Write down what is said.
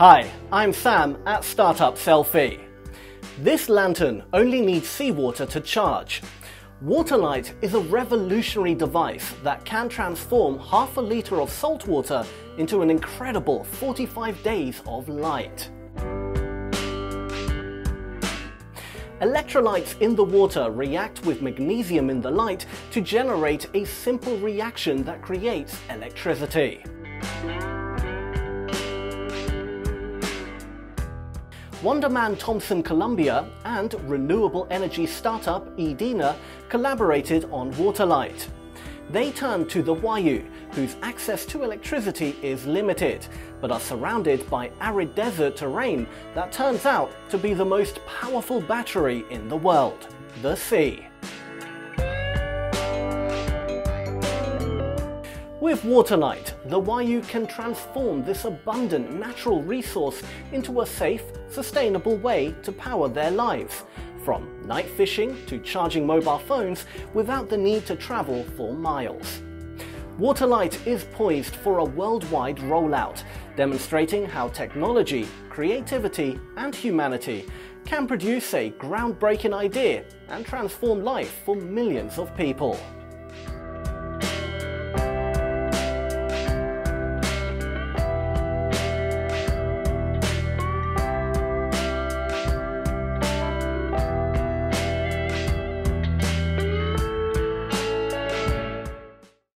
Hi, I'm Sam at Startup Selfie. This lantern only needs seawater to charge. Waterlight is a revolutionary device that can transform half a litre of salt water into an incredible 45 days of light. Electrolytes in the water react with magnesium in the light to generate a simple reaction that creates electricity. Wunderman Thompson Colombia and renewable energy startup E-Dina collaborated on Waterlight. They turned to the Wayuu, whose access to electricity is limited, but are surrounded by arid desert terrain that turns out to be the most powerful battery in the world, the sea. With Waterlight, the Wayuu can transform this abundant natural resource into a safe, sustainable way to power their lives, from night fishing to charging mobile phones without the need to travel for miles. Waterlight is poised for a worldwide rollout, demonstrating how technology, creativity, and humanity can produce a groundbreaking idea and transform life for millions of people.